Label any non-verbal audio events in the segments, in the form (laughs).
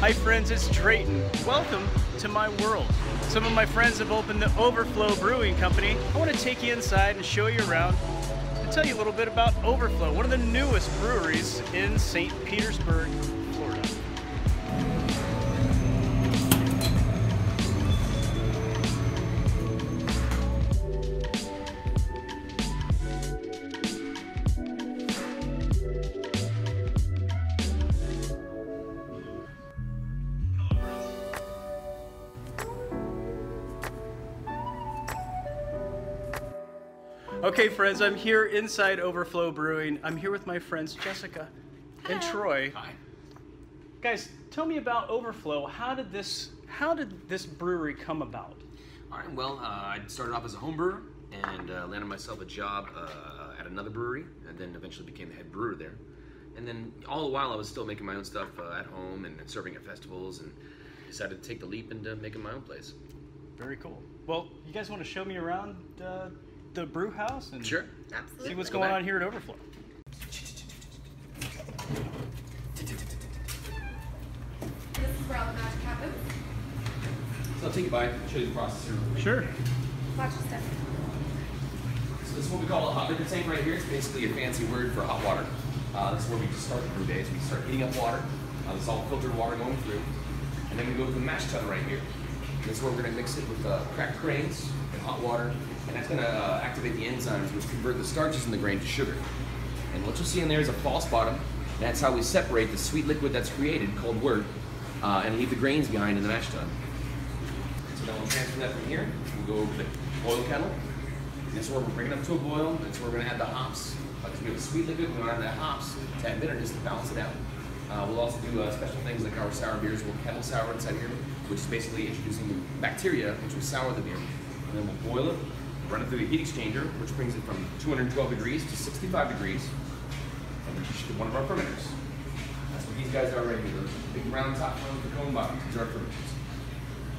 Hi friends, it's Drayton. Welcome to my world. Some of my friends have opened the Overflow Brewing Company. I want to take you inside and show you around and tell you a little bit about Overflow, one of the newest breweries in St. Petersburg, Okay, friends, I'm here inside Overflow Brewing. I'm here with my friends Jessica and Troy. Hi. Guys, tell me about Overflow. How did this how did this brewery come about? All right. Well, uh, I started off as a home brewer and uh, landed myself a job uh, at another brewery, and then eventually became the head brewer there. And then all the while, I was still making my own stuff uh, at home and, and serving at festivals, and decided to take the leap into making my own place. Very cool. Well, you guys want to show me around uh, the brew house and Sure. see what's Go going back. on here at Overflow? This is where all the magic happens. So I'll take you by, show you the process here. Sure. Watch your step. So this is what we call a hot liquor tank right here. It's basically a fancy word for hot water. Uh, this is where we just start the brew days. We start heating up water. Uh, this is all filtered water going through. And then we go to the mash tun right here. This is where we're going to mix it with uh, cracked grains and hot water. And that's going to uh, activate the enzymes which convert the starches in the grain to sugar. And what you'll see in there is a false bottom. That's how we separate the sweet liquid that's created, called wort, uh, and leave the grains behind in the mash tun. So now we'll transfer that from here. We'll go over to the boil kettle. That's where we're bringing up to a boil. That's where we're going to add the hops. Because we have a sweet liquid, we want to add that hops to add bitterness to balance it out. Uh, we'll also do uh, special things like our sour beers. We'll kettle sour inside here, which is basically introducing bacteria, which will sour the beer. And then we'll boil it, run it through the heat exchanger, which brings it from 212 degrees to 65 degrees, and then push it to one of our fermenters. That's what these guys are right here. Those big round top ones with the cone bottoms. These are our fermenters.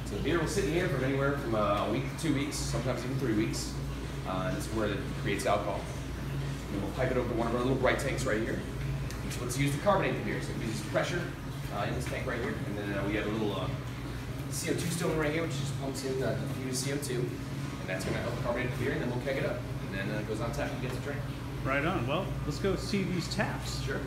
So the beer will sit in here from anywhere from a week to two weeks, sometimes even three weeks. Uh, this is where it creates alcohol. And we'll pipe it over to one of our little bright tanks right here. So let's use to carbonate the beer. So it uses pressure uh, in this tank right here. And then uh, we have a little uh, CO2 stone right here, which just pumps in uh, diffused CO2. And that's going to help carbonate the beer. And then we'll keg it up. And then uh, it goes on tap and gets a drink. Right on. Well, let's go see these taps. Sure.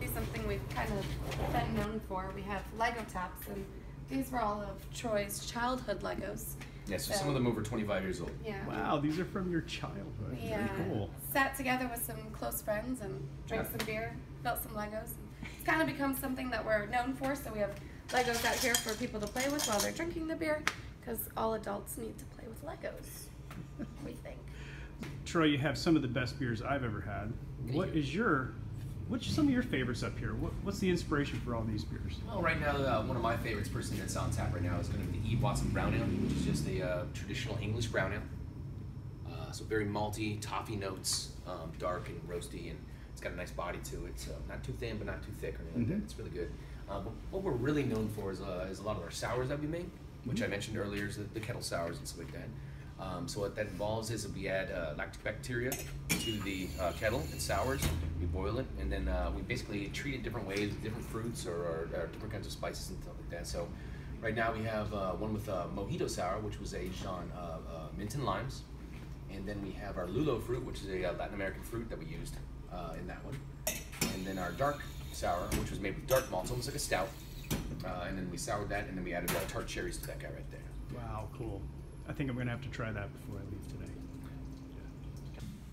Do something we've kind of been known for. We have Lego taps, and these were all of Troy's childhood Legos. Yeah, so some of them over 25 years old. Yeah. Wow, these are from your childhood. Yeah. Very cool. sat together with some close friends and drank Yeah. some beer, built some Legos. It's kind of become something that we're known for. So we have Legos out here for people to play with while they're drinking the beer, because all adults need to play with Legos. we think. Troy, you have some of the best beers I've ever had. Thank What you. is your what's some of your favorites up here? What, what's the inspiration for all these beers? Well, right now, uh, one of my favorites, personally, that's on tap right now is going to be the E. Watson Brown Ale, which is just a uh, traditional English brown ale. Uh, so very malty, toffee notes, um, dark and roasty, and it's got a nice body to it. So not too thin, but not too thick or anything like Mhm. that. It's really good. But what we're really known for is, uh, is a lot of our sours that we make, which I mentioned earlier, is the, the kettle sours and stuff like that. Um, so what that involves is we add uh, lactic bacteria to the uh, kettle. It sours. We boil it, and then uh, we basically treat it different ways with different fruits or, or, or different kinds of spices and stuff like that. So right now we have uh, one with uh, mojito sour, which was aged on uh, uh, mint and limes, and then we have our lulo fruit, which is a uh, Latin American fruit that we used uh, in that one, and then our dark sour, which was made with dark malts, almost like a stout. Uh, and then we soured that, and then we added uh, tart cherries to that guy right there. Wow, cool. I think I'm gonna have to try that before I leave today.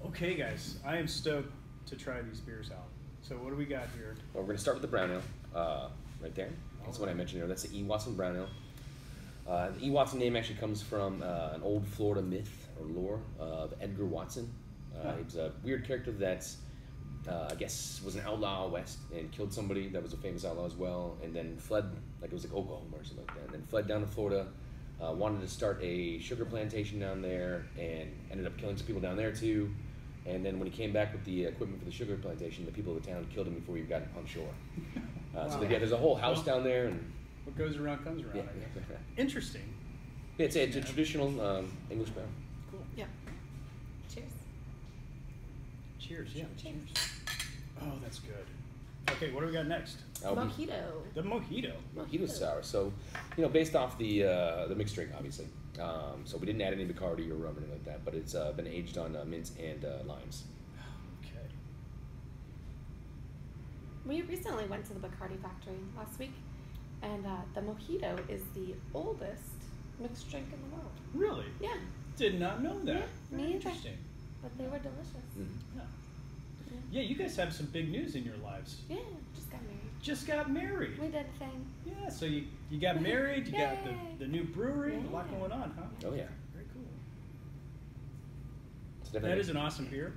Okay, guys, I am stoked to try these beers out. So what do we got here? Well, we're going to start with the brown ale, uh, right there. That's what I mentioned earlier. That's the E. Watson brown ale. Uh, the E. Watson name actually comes from uh, an old Florida myth or lore of Edgar Watson. Uh, Huh. He was a weird character that uh, I guess was an outlaw west and killed somebody that was a famous outlaw as well, and then fled like it was like Oklahoma or something like that, and then fled down to Florida. Uh, wanted to start a sugar plantation down there and ended up killing some people down there too. And then when he came back with the equipment for the sugar plantation, the people of the town killed him before he got on shore. Uh, So Wow. yeah, there's a whole house Well- down there, and What goes around comes around. yeah, I guess. (laughs) Interesting. it's, a, it's a traditional um, English brown. Cool. Yeah. Cheers. Cheers. Yeah. Cheers. Cheers. Oh, that's good. Okay, what do we got next? We- Mojito. The mojito. Mojito sour. So, you know, based off the uh, the mixed drink, obviously. Um, so we didn't add any Bacardi or rum or anything like that, but it's uh, been aged on uh, mint and uh, limes. Okay. We recently went to the Bacardi factory last week, and uh, the mojito is the oldest mixed drink in the world. Really? Yeah, Did not know that. Yeah, me Very either. Interesting. But they were delicious. Mhm. Yeah. Yeah. yeah, you guys have some big news in your lives. Yeah, just got married. Just got married. We did a thing. Yeah, so you, you got married, you got the, the new brewery, a lot going on, huh? Oh yeah. Very cool. It's That definitely- is an awesome beer.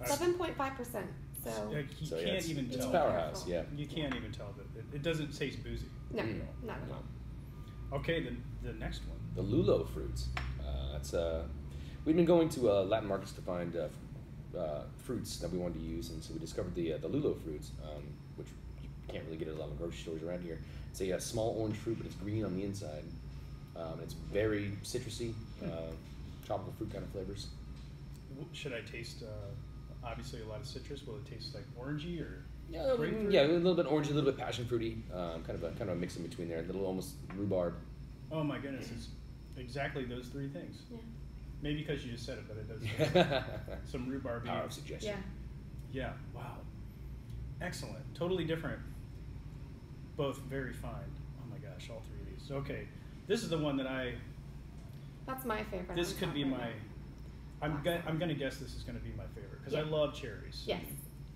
Uh, Seven point five percent. So like, you So, can't yeah, it's, even it's tell. powerhouse. Yeah. You can't even tell that it, it doesn't taste boozy. no, Mm. not at all. Okay, then the next one. The Lulo fruits. Uh, that's uh, we've been going to uh, Latin markets to find uh, uh, fruits that we wanted to use, and so we discovered the uh, the Lulo fruits, um, which you can't really get at a lot of grocery stores around here. It's a, uh small orange fruit, but it's green on the inside. Um, it's very citrusy, Hmm. uh, tropical fruit kind of flavors. Should I taste? Uh, obviously, a lot of citrus. Will it taste like orangey or? Yeah, a little- Grapefruit? yeah, a little bit orangey, a little bit passion fruity, um, kind of a kind of a mix in between there, a little almost rhubarb. Oh my goodness, it's exactly those three things. Yeah. Maybe because you just said it, but it does. (laughs) taste Some rhubarb. Power of suggestion. Yeah. Yeah. Wow. Excellent. Totally different. Both very fine. Oh my gosh, all three of these. Okay, this is the one that I. That's my favorite. This could be right my. now. I'm gonna I'm gonna guess this is gonna be my favorite because I love cherries. Yes.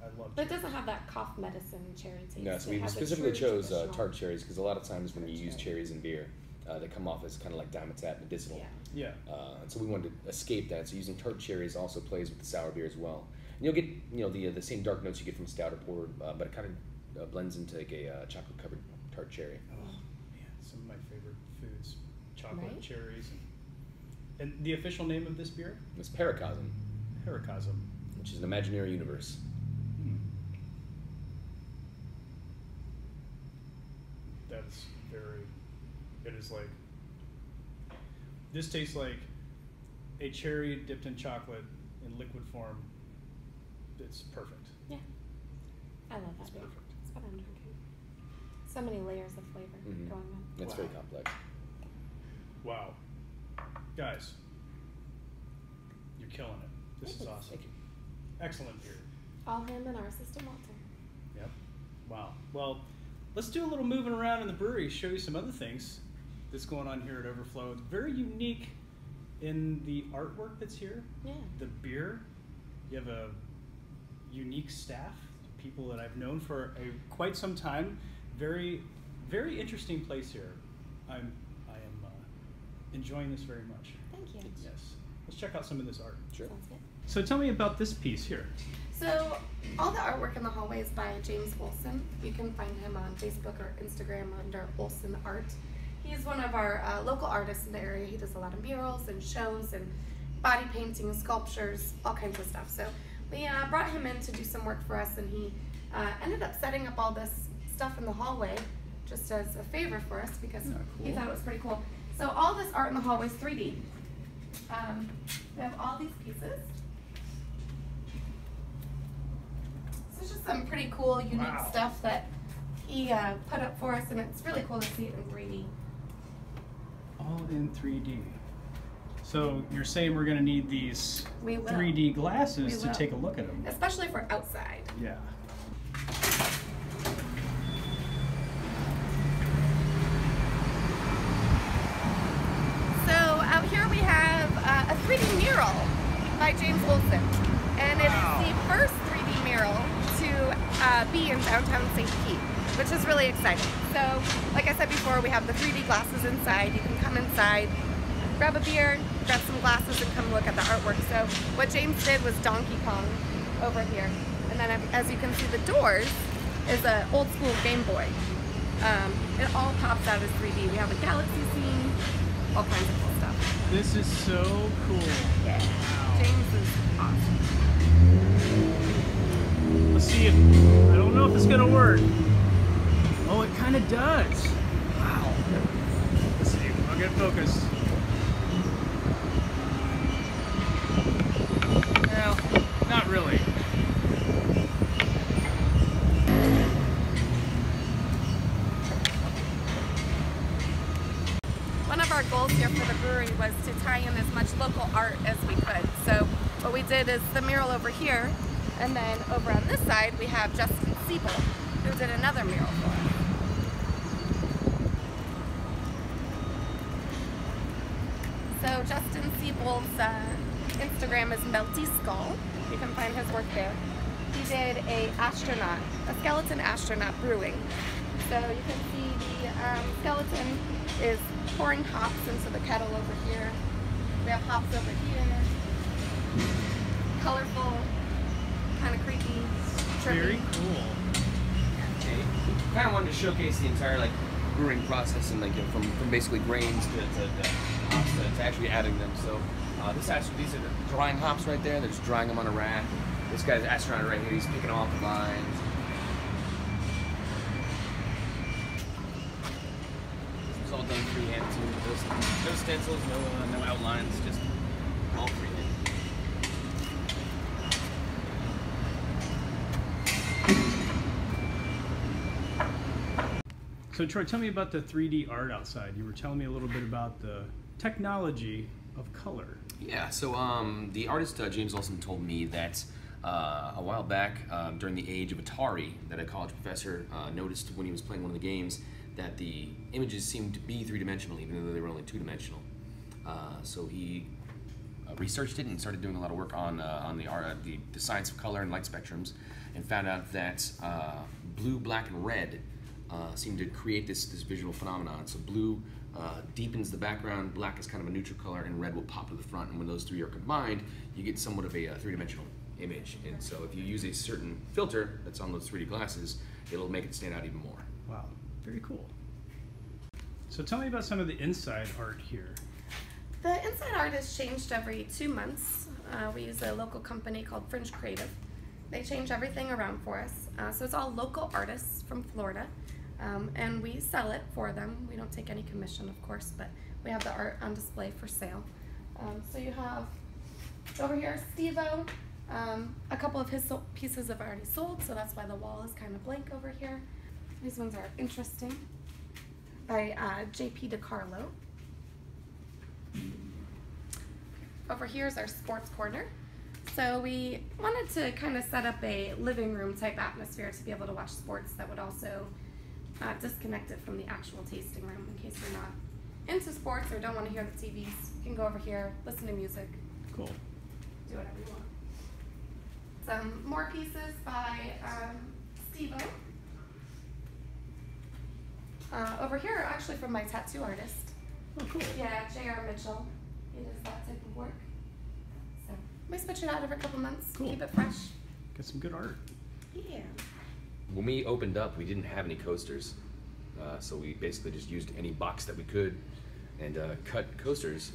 I love. But it doesn't have that cough medicine cherry taste. No, so It we specifically chose uh, tart cherries because a lot of times when you use cherries in beer, uh, they come off as kind of like Dimetapp medicinal. Yeah. Yeah. Uh, and so we wanted to escape that. So using tart cherries also plays with the sour beer as well. And you'll get you know the uh, the same dark notes you get from stout or porter, uh, but it kind of uh, blends into like a uh, chocolate covered tart cherry. Oh man, some of my favorite foods: chocolate, Right? cherries, and, and the official name of this beer, It's Paracosm, Paracosm. which is an imaginary universe. Hmm. That's very. It is like. This tastes like a cherry dipped in chocolate in liquid form. It's perfect. Yeah. I love that It's beer. perfect. It's what I'm drinking. So many layers of flavor Mhm. going on. It's very complex. Wow. Guys, you're killing it. This is Thanks. awesome. Thank you. Excellent beer. All him and our assistant Walter. Yep. Wow. Well, let's do a little moving around in the brewery, show you some other things that's going on here at Overflow. It's very unique in the artwork that's here, Yeah. the beer. You have a unique staff, people that I've known for a, quite some time. Very, very interesting place here. I'm, I am uh, enjoying this very much. Thank you. Yes. Let's check out some of this art. Sure. Sounds good. So tell me about this piece here. So, all the artwork in the hallway is by James Olson. You can find him on Facebook or Instagram under Olson Art. He's one of our uh, local artists in the area. He does a lot of murals and shows and body painting, sculptures, all kinds of stuff. So, we uh, brought him in to do some work for us, and he uh, ended up setting up all this stuff in the hallway just as a favor for us because Yeah, he thought it was pretty cool. So, all this art in the hallway is 3D. Um, we have all these pieces. So it's just some pretty cool, unique Wow. stuff that he uh, put up for us, and it's really cool to see it in 3D. All in 3D. So you're saying we're gonna need these 3D glasses to take a look at them. Especially for outside. Yeah. So out here we have uh, a 3D mural by James Olson, and it is Wow. the first 3D mural to uh, be in downtown St. Pete, which is really exciting. So, like I said before, we have the 3D glasses inside. You can come inside, grab a beer, grab some glasses, and come look at the artwork. So, what James did was Donkey Kong over here, and then as you can see, the doors is an old school Game Boy. Um, it all pops out as 3D. We have a galaxy scene, all kinds of cool stuff. This is so cool. Yeah. Wow. James is awesome. Let's see if I don't know if it's gonna work. Oh, it kind of does. Wow. Let's see. I'll get focused. Well, not really. One of our goals here for the brewery was to tie in as much local art as we could. So what we did is the mural over here, and then over on this side we have Justin Siebold, who did another mural for us. Justin Siebold's uh, Instagram is Melty Skull. You can find his work there. He did a astronaut, a skeleton astronaut brewing. So you can see the um, skeleton is pouring hops into the kettle over here. We have hops over here. Colorful, kind of creepy, Very trippy. cool. Kind of wanted to showcase the entire like brewing process and like you know, from, from basically grains to, to, to hops to, to actually adding them. So uh, this actually these are the drying hops right there. They're just drying them on a rack. This guy's astronaut right here. He's picking off the lines. Was all done freehand too. No stencils, no uh, no outlines, just all freehand. So Troy, tell me about the 3D art outside. You were telling me a little bit about the technology of color. Yeah, so um, the artist uh, James Olson told me that uh, a while back, um, during the age of Atari, that a college professor uh, noticed when he was playing one of the games that the images seemed to be three dimensional, even though they were only two dimensional. Uh, so he uh, researched it and started doing a lot of work on uh, on the art, uh, the, the science of color and light spectrums, and found out that uh, blue, black, and red uh, seem to create this this visual phenomenon. So blue uh, deepens the background, black is kind of a neutral color, and red will pop to the front. And when those three are combined, you get somewhat of a uh, three-dimensional image. And so if you use a certain filter that's on those 3D glasses, it'll make it stand out even more. Wow, very cool. So tell me about some of the inside art here. The inside art is changed every two months. Uh, we use a local company called Fringe Creative. They change everything around for us. Uh, so it's all local artists from Florida. Um, and we sell it for them. We don't take any commission, of course, but we have the art on display for sale. Um, so you have over here Stevo. Um, a couple of his so- pieces have already sold, so that's why the wall is kind of blank over here. These ones are interesting. By uh, JP DeCarlo. Over here is our sports corner. So we wanted to kind of set up a living room type atmosphere to be able to watch sports that would also uh, disconnect it from the actual tasting room in case you're not into sports or don't want to hear the TVs. You can go over here, listen to music, Cool. do whatever you want. Some more pieces by um, Stevo. Uh, over here are actually from my tattoo artist. Oh, cool. Yeah, J.R. Mitchell. He does that type of work. So we switch it out every couple months. Cool. Keep it fresh. Got some good art. Yeah. When we opened up, we didn't have any coasters. Uh, so we basically just used any box that we could and uh, cut coasters.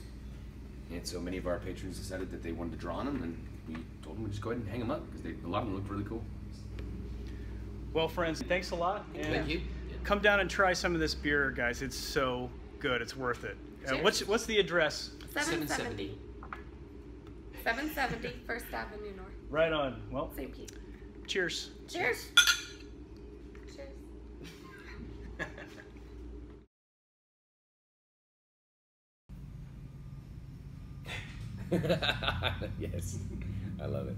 And so many of our patrons decided that they wanted to draw on them, and we told them to just go ahead and hang them up because a lot of them looked really cool. Well, friends, thanks a lot. and Thank you. Come down and try some of this beer, guys. It's so good. It's worth it. Uh, what's what's the address? 770. 770 First Avenue North. Right on. Well, St. Pete. cheers. Cheers. Cheers. (laughs) yes, I love it.